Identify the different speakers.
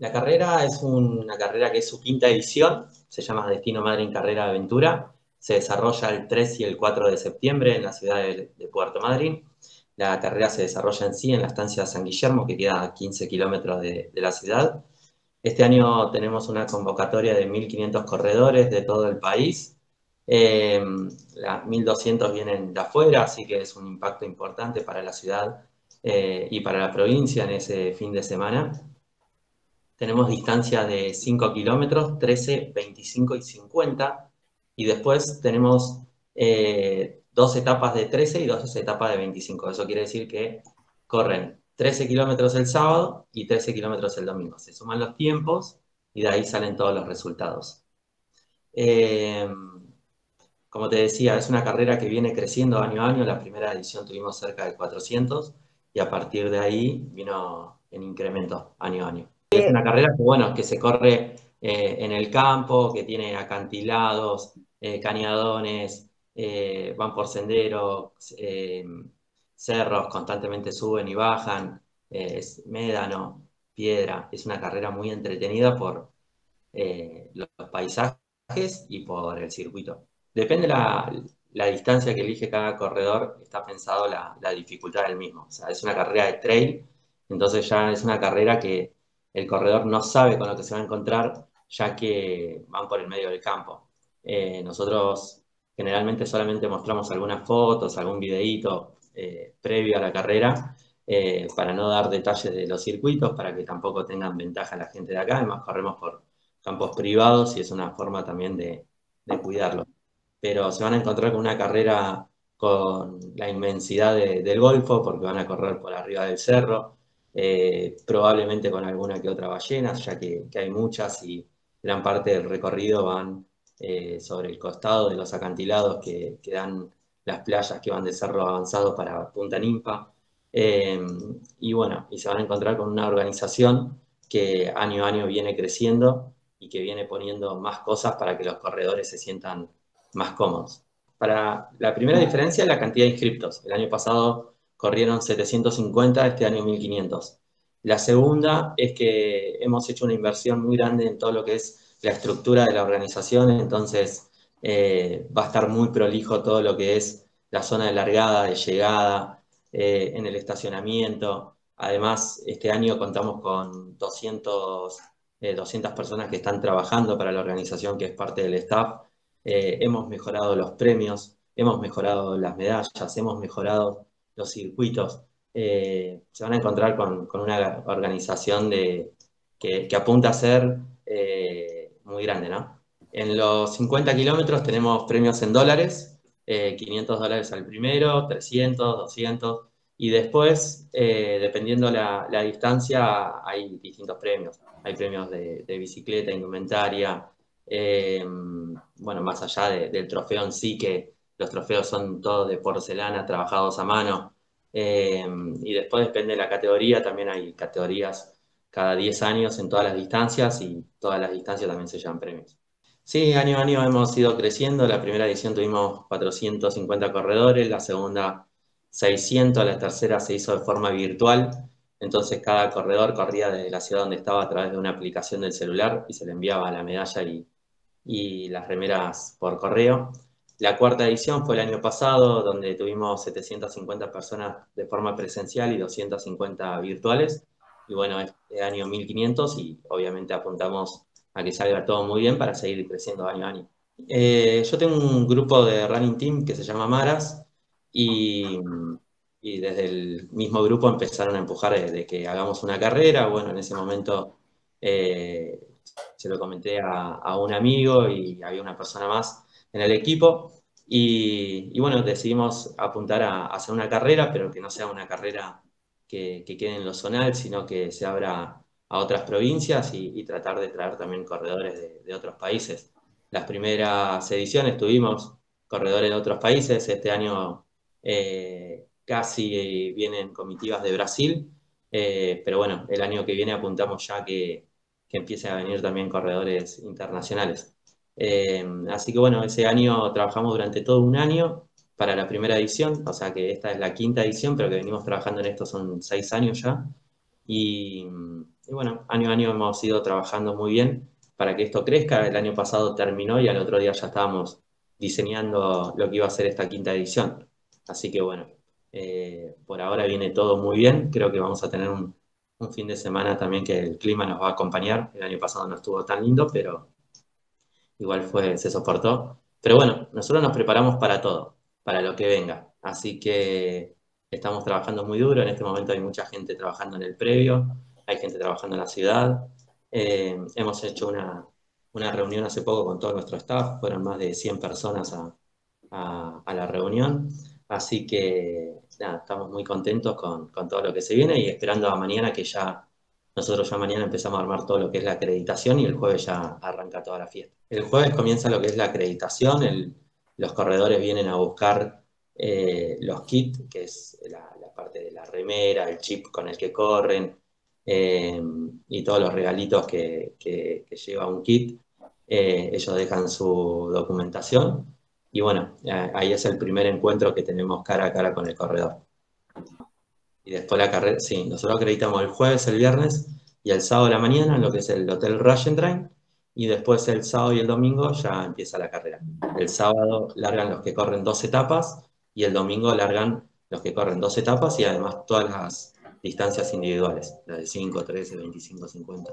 Speaker 1: La carrera es una carrera que es su quinta edición, se llama Destino Madryn Carrera Aventura, se desarrolla el 3 y el 4 de septiembre en la ciudad de, Puerto Madryn. La carrera se desarrolla en sí en la estancia San Guillermo, que queda a 15 kilómetros de, la ciudad. Este año tenemos una convocatoria de 1.500 corredores de todo el país. 1.200 eh, vienen de afuera, así que es un impacto importante para la ciudad eh, y para la provincia en ese fin de semana. Tenemos distancias de 5 kilómetros, 13, 25 y 50. Y después tenemos eh, dos etapas de 13 y dos etapas de 25. Eso quiere decir que corren 13 kilómetros el sábado y 13 kilómetros el domingo. Se suman los tiempos y de ahí salen todos los resultados. Eh, como te decía, es una carrera que viene creciendo año a año. La primera edición tuvimos cerca de 400 y a partir de ahí vino en incremento año a año. Es una carrera que, bueno, que se corre eh, en el campo, que tiene acantilados, eh, cañadones, eh, van por senderos, cerros, constantemente suben y bajan, es médano, piedra. Es una carrera muy entretenida por los paisajes y por el circuito. Depende la, la distancia que elige cada corredor, está pensado la, la dificultad del mismo. O sea, es una carrera de trail, entonces ya es una carrera que el corredor no sabe con lo que se va a encontrar, ya que van por el medio del campo. Eh, nosotros generalmente solamente mostramos algunas fotos, algún videíto eh, previo a la carrera, eh, para no dar detalles de los circuitos, para que tampoco tengan ventaja la gente de acá. Además, corremos por campos privados y es una forma también de, de cuidarlo. Pero se van a encontrar con una carrera con la inmensidad del Golfo, porque van a correr por arriba del cerro, eh, probablemente con alguna que otra ballena, ya que, hay muchas y gran parte del recorrido van eh, sobre el costado de los acantilados que, dan las playas que van de Cerro Avanzado para Punta Nimpa. Em, y bueno, y se van a encontrar con una organización que año a año viene creciendo y que viene poniendo más cosas para que los corredores se sientan más cómodos. Para la primera diferencia la cantidad de inscriptos. El año pasado corrieron 750, este año 1500. La segunda es que hemos hecho una inversión muy grande en todo lo que es la estructura de la organización, entonces eh, va a estar muy prolijo todo lo que es la zona de largada, de llegada, eh, en el estacionamiento. Además, este año contamos con 200, 200 eh, personas que están trabajando para la organización, que es parte del staff. hemos mejorado los premios, hemos mejorado las medallas, hemos mejorado los circuitos, eh, se van a encontrar con, una organización de, que, apunta a ser eh, muy grande, ¿no? En los 50 kilómetros tenemos premios en dólares, 500 eh, dólares al primero, 300, 200, y después, dependiendo la, la distancia, hay distintos premios. Hay premios de, bicicleta, indumentaria, bueno, más allá del trofeo en sí, que los trofeos son todos de porcelana, trabajados a mano. Eh, y después depende de la categoría, también hay categorías cada 10 años en todas las distancias y todas las distancias también se llaman premios. Sí, año a año hemos ido creciendo. La primera edición tuvimos 450 corredores, la segunda 600, la tercera se hizo de forma virtual. Entonces cada corredor corría desde la ciudad donde estaba a través de una aplicación del celular y se le enviaba la medalla y las remeras por correo. La cuarta edición fue el año pasado, donde tuvimos 750 personas de forma presencial y 250 virtuales. Y bueno, este año 1500 y obviamente apuntamos a que salga todo muy bien para seguir creciendo año a año. Eh, yo tengo un grupo de running team que se llama Maras y, desde el mismo grupo empezaron a empujar de, que hagamos una carrera. Bueno, en ese momento eh, se lo comenté a, a un amigo y había una persona más en el equipo. Y, bueno, decidimos apuntar a, hacer una carrera, pero que no sea una carrera que, quede en lo zonal, sino que se abra a otras provincias y, tratar de traer también corredores de, otros países. Las primeras ediciones tuvimos corredores de otros países, este año eh, casi vienen comitivas de Brasil, eh, pero bueno, el año que viene apuntamos ya que, que empiecen a venir también corredores internacionales. Eh, así que bueno, ese año trabajamos durante todo un año para la primera edición, o sea que esta es la quinta edición, pero que venimos trabajando en esto son seis años ya. Y, bueno, año a año hemos ido trabajando muy bien para que esto crezca. El año pasado terminó y al otro día ya estábamos diseñando lo que iba a ser esta quinta edición. Así que bueno, eh, por ahora viene todo muy bien. Creo que vamos a tener un, un fin de semana también que el clima nos va a acompañar. El año pasado no estuvo tan lindo, pero igual fue, se soportó. Pero bueno, nosotros nos preparamos para todo, para lo que venga. Así que estamos trabajando muy duro. En este momento hay mucha gente trabajando en el previo, hay gente trabajando en la ciudad. Eh, hemos hecho una, una, reunión hace poco con todo nuestro staff, fueron más de 100 personas a, a, a la reunión. Así que estamos muy contentos con, con, todo lo que se viene y esperando a mañana que ya, nosotros ya mañana empezamos a armar todo lo que es la acreditación y el jueves ya arranca toda la fiesta. El jueves comienza lo que es la acreditación, los corredores vienen a buscar eh, los kits, que es la, la, parte de la remera, el chip con el que corren eh, y todos los regalitos que, que, que lleva un kit. Eh, ellos dejan su documentación y bueno, ahí es el primer encuentro que tenemos cara a cara con el corredor. Y después la carrera, sí, nosotros acreditamos el jueves, el viernes y el sábado de la mañana en lo que es el Hotel Rush Train. Y después el sábado y el domingo ya empieza la carrera. El sábado largan los que corren dos etapas y el domingo largan los que corren dos etapas y además todas las distancias individuales, las de 5, 13, 25, 50.